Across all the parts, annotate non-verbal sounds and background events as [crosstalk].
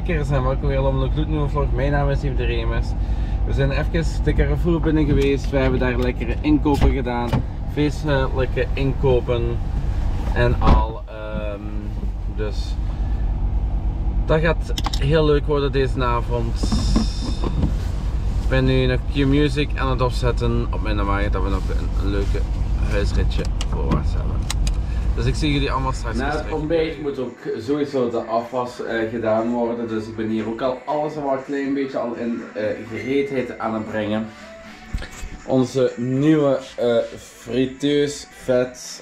kijkers en welkom weer op een gloednieuwe vlog. Mijn naam is Yves de Remes. We zijn even de Carrefour binnen geweest. We hebben daar lekkere inkopen gedaan. Feestelijke inkopen en al. Ehm, dus dat gaat heel leuk worden deze avond. Ik ben nu nog Q-Music aan het opzetten op mijn wagen dat we nog een, een leuke huisritje voorwaarts hebben. Dus ik zie jullie allemaal straks. Na het ontbijt moet ook sowieso de afwas uh, gedaan worden. Dus ik ben hier ook al alles al een klein beetje al in uh, gereedheid aan het brengen. Onze nieuwe uh,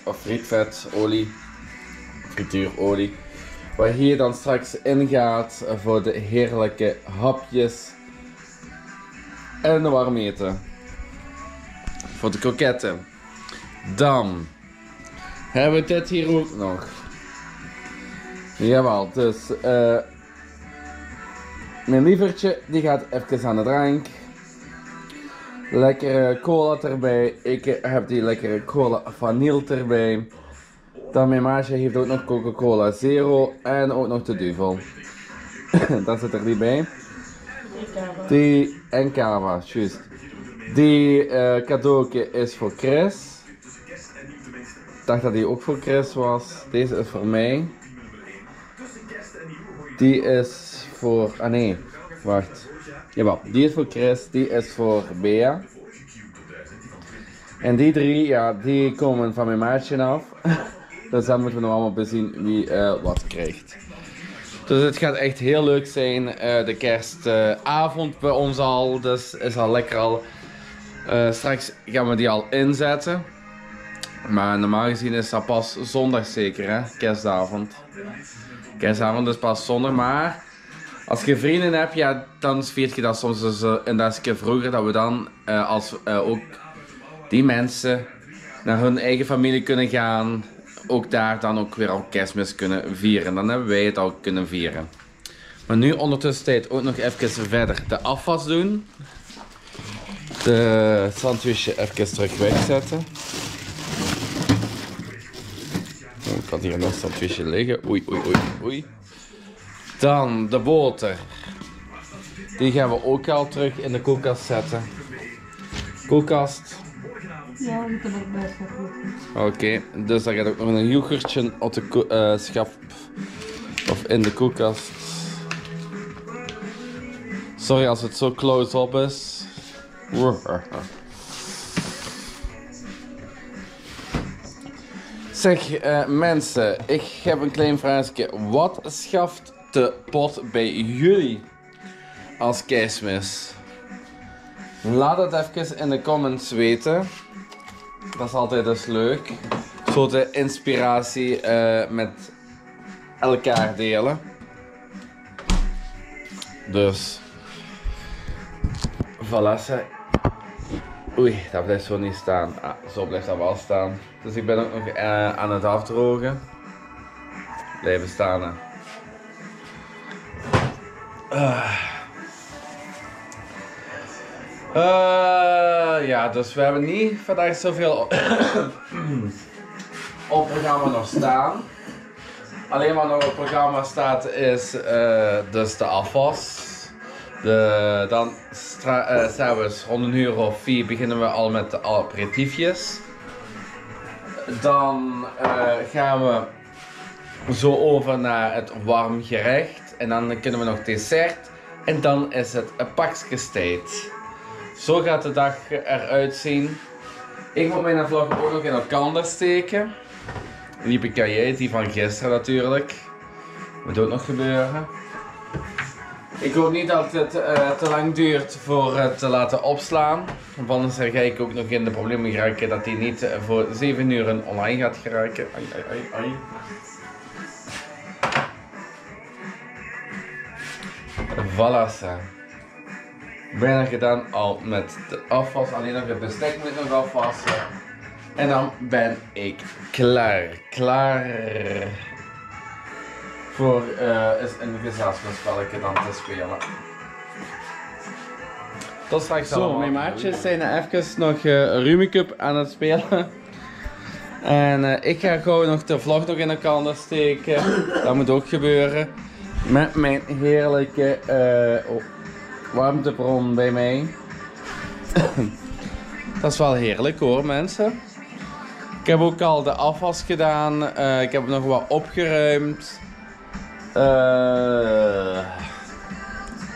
of frietvet, olie, frituurolie. Waar hier dan straks in gaat voor de heerlijke hapjes en de warm eten. Voor de kroketten. Dan hebben we dit hier ook nog. Jawel, dus uh, mijn lievertje die gaat even aan de drank. Lekkere cola erbij. Ik heb die lekkere cola vanille erbij. Dan mijn maatje heeft ook nog Coca-Cola Zero en ook nog de duvel. [coughs] dat zit er niet bij. Die en kava, juist. Die uh, cadeautje is voor Chris dacht dat die ook voor Chris was. Deze is voor mij. Die is voor... Ah nee, wacht. Jawel, die is voor Chris, die is voor Bea. En die drie, ja, die komen van mijn maatje af. [laughs] dus dan moeten we nog allemaal bezien wie uh, wat krijgt. Dus het gaat echt heel leuk zijn. Uh, de kerstavond bij ons al, dus is al lekker al. Uh, straks gaan we die al inzetten. Maar normaal gezien is dat pas zondag zeker, hè? Kerstavond. Kerstavond is pas zondag, maar als je vrienden hebt, ja, dan viert je dat soms dus, uh, vroeger, dat we dan uh, als uh, ook die mensen naar hun eigen familie kunnen gaan, ook daar dan ook weer al kerstmis kunnen vieren. Dan hebben wij het al kunnen vieren. Maar nu ondertussen tijd ook nog even verder de afwas doen. De sandwichje even terug wegzetten. Ik had hier nog een visje liggen. Oei, oei, oei, oei. Dan de boter. Die gaan we ook al terug in de koelkast zetten. Koelkast. Ja, we moeten er goed. Oké, okay, dus dan gaat ook nog een yoghurtje op de uh, schap of in de koelkast. Sorry als het zo close op is. Zeg uh, mensen, ik heb een klein vraagje. Wat schaft de pot bij jullie als kerstmis? Laat het even in de comments weten. Dat is altijd dus leuk. Zo de inspiratie uh, met elkaar delen. Dus. Voilà. Oei, dat blijft zo niet staan. Ah, zo blijft dat wel staan. Dus ik ben ook nog uh, aan het afdrogen. Blijven staan. Hè. Uh. Uh, ja, dus we hebben niet vandaag zoveel op, [coughs] op programma nog staan. Alleen wat nog op programma staat is uh, dus de afwas. Dan uh, s'avonds rond een uur of vier beginnen we al met de aperitiefjes. Dan uh, gaan we zo over naar het warm gerecht. En dan kunnen we nog dessert. En dan is het een pakjes tijd. Zo gaat de dag eruit zien. Ik moet mijn vlog ook nog in elkaar steken. Lieve jij die van gisteren natuurlijk. Moet ook nog gebeuren. Ik hoop niet dat het uh, te lang duurt voor het te laten opslaan. Want anders ga ik ook nog in de problemen geraken dat hij niet uh, voor 7 uur online gaat geraken. Ai, ai, ai, ai. Voilà. Bijna gedaan al met de afwas. Alleen nog het bestek moet nog afwassen. En dan ben ik klaar. Klaar voor uh, een gezelschapsspelletje dan te spelen. Tot straks Zo, mijn maatjes zijn even nog uh, Rumicup aan het spelen. En uh, ik ga gewoon nog de vlog nog in de kalender steken. dat moet ook gebeuren. Met mijn heerlijke uh, warmtebron bij mij. [coughs] Dat is wel heerlijk hoor mensen. Ik heb ook al de afwas gedaan. Uh, ik heb nog wat opgeruimd. Uh,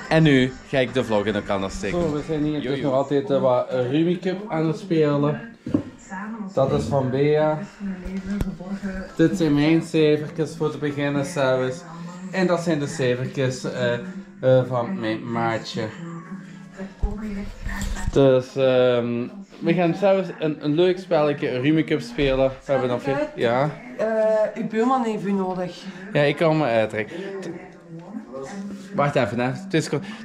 en nu ga ik de vlog in elkaar steken. Zo, we zijn hier dus nog altijd uh, wat Rumi Cup aan het spelen. Dat is van Bea. Dit zijn mijn cijfertjes voor te beginnen zelfs. En dat zijn de cijfertjes van mijn maatje. Dus um, we gaan zelfs een, een leuk spelletje, Cup spelen. We hebben nog veel. Ja. Uh, uw buurman heeft u nodig. Ja, ik kan me uittrekken. Wacht even, hè.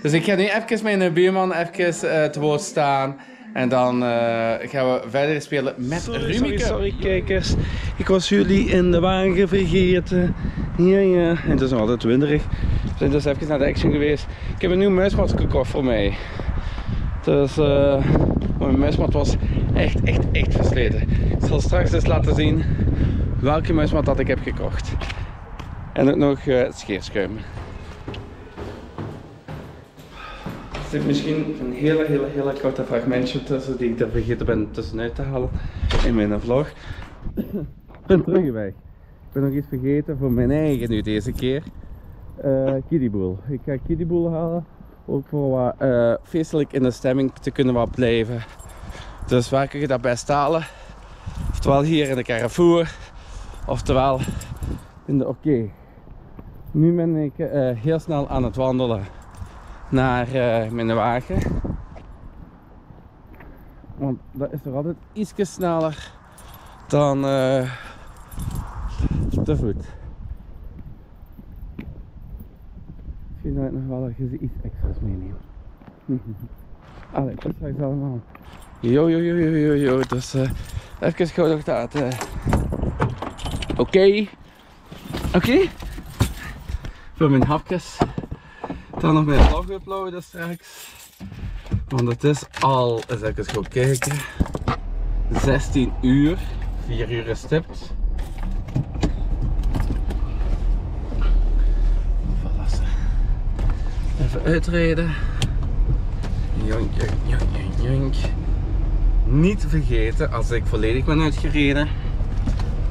Dus ik ga nu even mijn buurman even uh, te woord staan. En dan uh, gaan we verder spelen met sorry, Sorry, sorry kijkers. Ik was jullie in de wagen vergeten. Ja, ja. En het is nog altijd winderig. We zijn dus even naar de action geweest. Ik heb een nieuw muismat gekocht voor mij. Dus uh, mijn muismat was echt, echt, echt versleten. Ik zal straks eens laten zien welke muismat dat ik heb gekocht. En ook nog uh, scheerschuim. Er zit misschien een hele, hele, hele korte fragmentje tussen die ik er vergeten ben tussenuit te halen in mijn vlog. Ik ben terug weg. Ik ben nog iets vergeten voor mijn eigen nu deze keer. Uh. Ik ga kiddieboel halen. Ook voor wat uh, feestelijk in de stemming te kunnen wat blijven. Dus waar kun je dat best halen? Oftewel hier in de Carrefour. Oftewel in de Oké. Nu ben ik uh, heel snel aan het wandelen naar uh, mijn wagen. Want dat is er altijd iets sneller dan te voet. Misschien dat ik nog wel iets extra's meeneem. [laughs] Allee, dat is allemaal. Yo, yo, yo, yo, yo, yo. Dus uh, even gauw nog dat. Uh. Oké. Oké. Voor mijn hapjes. Dan nog mijn vlog uploaden straks. Want het is al, eens even gaan kijken, 16 uur, 4 uur gestipt. Even uitrijden. Niet vergeten, als ik volledig ben uitgereden,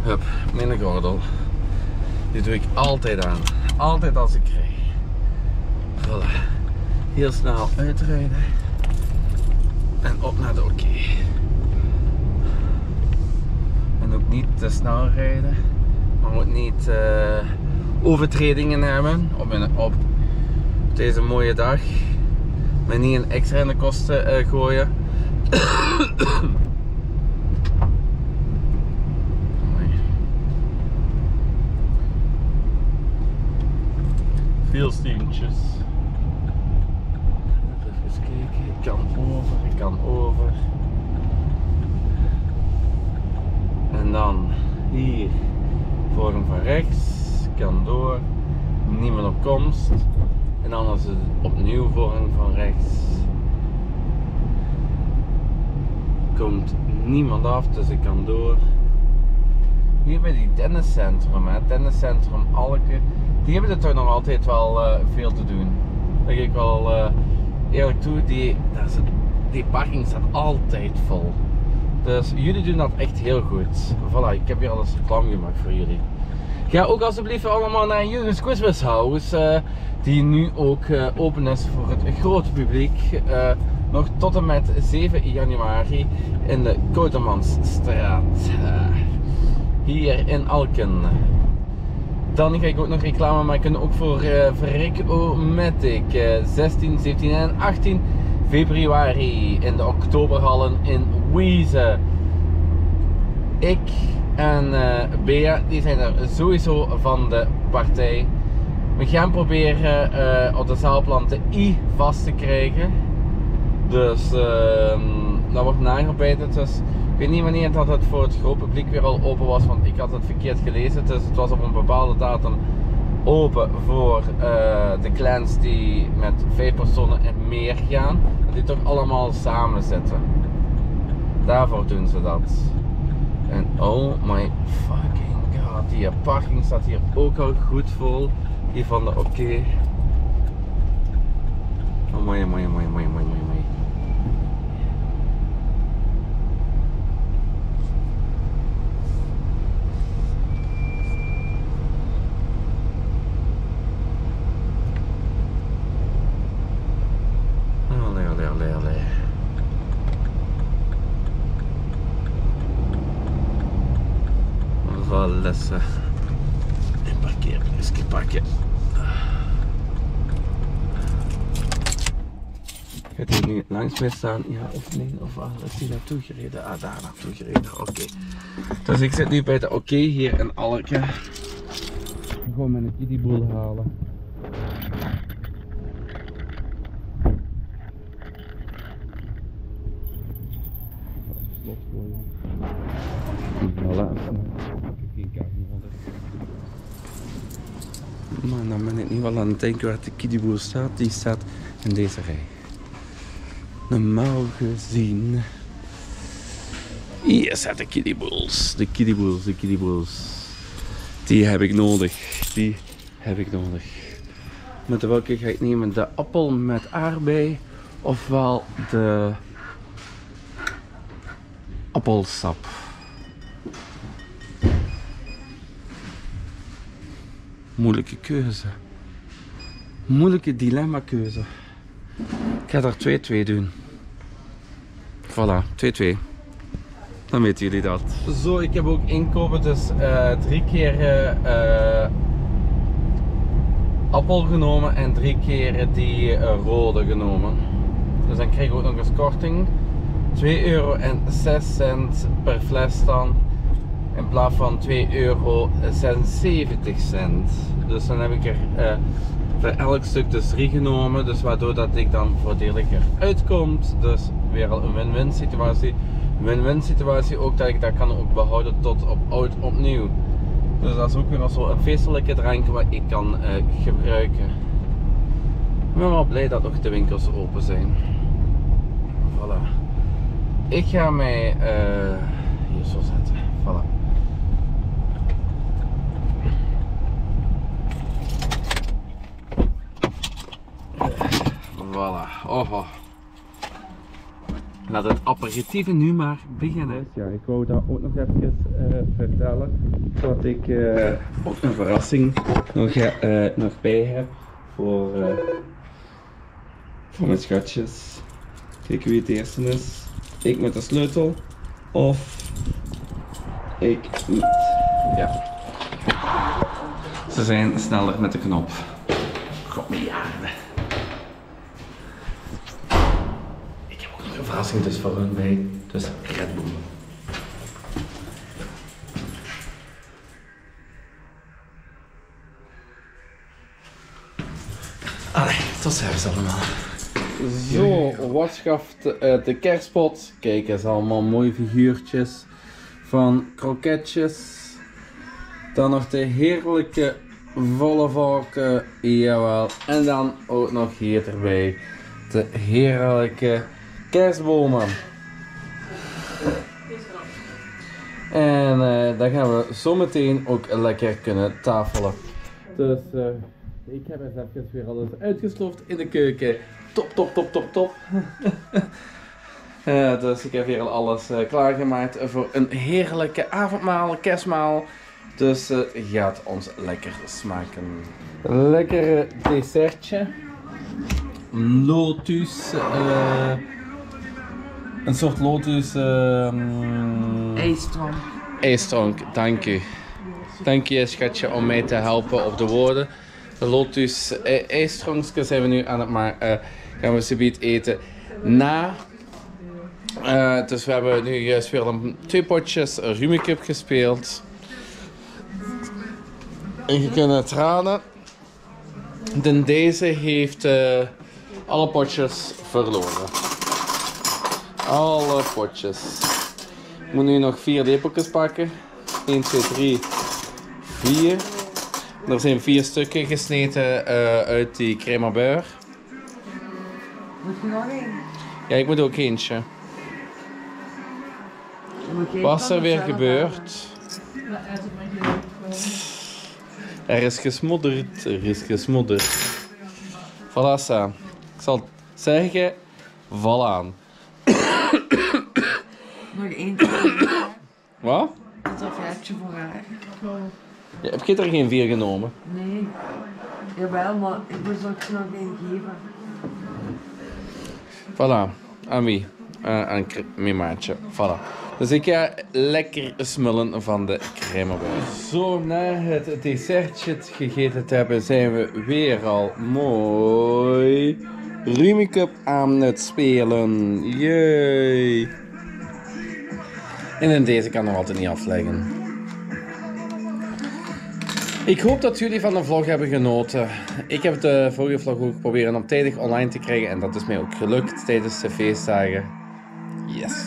hup, mijn gordel. Die doe ik altijd aan. Altijd als ik rijd. Voilà. Heel snel uitrijden. En op naar de oké. En ook niet te snel rijden. Maar ook niet uh, overtredingen hebben op, een, op deze mooie dag. Maar niet een extra in de kosten uh, gooien. Veel steentjes. kan over, ik kan over. En dan hier vorm van rechts, kan door, niemand op komst. En dan is het opnieuw vorm van rechts. Komt niemand af, dus ik kan door. Hier bij die tenniscentrum, hè, tenniscentrum Alke, die hebben er toch nog altijd wel uh, veel te doen. Dat ik wel uh, eerlijk toe, die, die parking staat altijd vol. Dus jullie doen dat echt heel goed. Voilà, ik heb hier alles reclame gemaakt voor jullie. Ga ook alsjeblieft allemaal naar Jurgens Quizbus House, uh, die nu ook uh, open is voor het grote publiek. Uh, nog tot en met 7 januari in de Koutermansstraat. hier in Alken. Dan ga ik ook nog reclame maken ook voor uh, Verrik-O-Matic. 16, 17 en 18 februari in de Oktoberhallen in Wiese. Ik en uh, Bea die zijn er sowieso van de partij. We gaan proberen uh, op de zaalplan de I vast te krijgen. Dus uh, dat wordt nagearbeited. Dus ik weet niet wanneer dat het voor het groot publiek weer al open was, want ik had het verkeerd gelezen. Dus het was op een bepaalde datum open voor uh, de clans die met vijf personen en meer gaan. Dat die toch allemaal samen zitten. Daarvoor doen ze dat. En oh my fucking god, die parking staat hier ook al goed vol. Die van de oké. Oh, mooi, mooi, mooi, mooi, mooi, mooi, mooi. Allee, allee, allee, allee. Voilà. Een parkeerplekje pakken. Gaat hij nu langs mij staan? Ja of nee? Of waar is hij naartoe gereden? Ah, daar naartoe gereden. Oké. Dus ik zit nu bij de oké hier in Alke. Gewoon mijn kiddieboel halen. Voilà. Geen kamer Maar dan ben ik nu wel aan het denken waar de kiddieboel staat. Die staat in deze rij. Normaal gezien. Hier staat de kiddieboels. De kiddieboels, de kiddieboels. Die heb ik nodig. Die heb ik nodig. Met welke ga ik nemen? De appel met aardbei ofwel de appelsap? Moeilijke keuze. Moeilijke dilemma keuze. Ik ga er 2-2 doen. Voilà, 2-2. Dan weten jullie dat. Zo, ik heb ook inkopen, dus eh, drie keer eh, appel genomen en drie keer die eh, rode genomen. Dus dan krijg ik ook nog eens korting. 2 euro en 6 cent per fles dan. In plaats van 2 euro 76 cent. Dus dan heb ik er eh, voor elk stuk dus 3 genomen. Dus waardoor dat ik dan voordeliger uitkomt. Dus weer al een win-win situatie. Win-win situatie ook dat ik dat kan ook behouden tot op oud opnieuw. Dus dat is ook weer een feestelijke drank wat ik kan eh, gebruiken. Ik ben wel blij dat ook de winkels open zijn. Voilà. Ik ga mij eh, hier zo zetten. Voilà. Voilà. Oh, oh. Laat het aperitieve nu maar beginnen. Ja, ik wou dat ook nog even uh, vertellen. Dat ik uh, ook een verrassing nog, uh, nog bij heb voor, voor mijn schatjes. Kijk wie het eerste is. Ik met de sleutel of ik niet. Ja. Ze zijn sneller met de knop. God, miljarden. Ik heb ook nog een verrassing dus voor hun bij. Dus Red Bull. Allee, tot ziens allemaal. Zo, wat schaft uh, de kerstpot? Kijk eens, allemaal mooie figuurtjes van kroketjes. Dan nog de heerlijke volle varken, jawel. En dan ook nog hier erbij de heerlijke kerstbomen. En uh, dan gaan we zometeen ook lekker kunnen tafelen. Dus uh, ik heb eens even weer alles uitgesloofd in de keuken. Top, top, top, top, top. uh, [laughs] dus ik heb al alles klaargemaakt voor een heerlijke avondmaal, kerstmaal. Dus gaat ons lekker smaken. Lekker dessertje. Lotus. Uh, een soort lotus. Uh, IJstronk. IJstronk, dank u. Dank je schatje om mij te helpen op de woorden. De lotus uh, ijstronkjes zijn we nu aan het maken. gaan we subiet eten. Na. dus we hebben nu juist weer een, twee potjes Rumicup gespeeld. En je kunt het raden. Den deze heeft uh, alle potjes verloren. Alle potjes. Ik moet nu nog vier lepeltjes pakken. 1, 2, 3, 4. Er zijn vier stukken gesneden uh, uit die crème beurre. Moet je nog één? Ja, ik moet ook eentje. Wat is er weer gebeurd? Er is gesmodderd, er is gesmodderd. Voilà, Sa. Ik zal zeggen, voilà. Nog één keer. Wat? Een servetje voor haar. Ja, heb je er geen vier genomen? Nee. Jawel, maar ik moest ook nog één geven. Voilà. Aan wie? Uh, aan mijn maatje. Voilà. Dus ik ga lekker smullen van de crèmebuis. Zo, na het dessertje gegeten te hebben, zijn we weer al mooi Rumicup aan het spelen. Jee. En in deze kan nog altijd niet afleggen. Ik hoop dat jullie van de vlog hebben genoten. Ik heb de vorige vlog ook proberen om tijdig online te krijgen en dat is mij ook gelukt tijdens de feestdagen. Yes.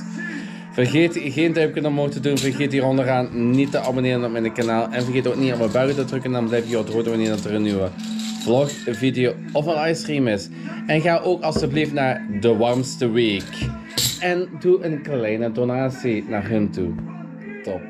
Vergeet geen duimpje omhoog te doen. Vergeet hier onderaan niet te abonneren op mijn kanaal. En vergeet ook niet op mijn buiten te drukken. Dan blijf je op de hoogte wanneer er een nieuwe vlog, video of een livestream is. En ga ook alsjeblieft naar de warmste week. En doe een kleine donatie naar hun toe. Top.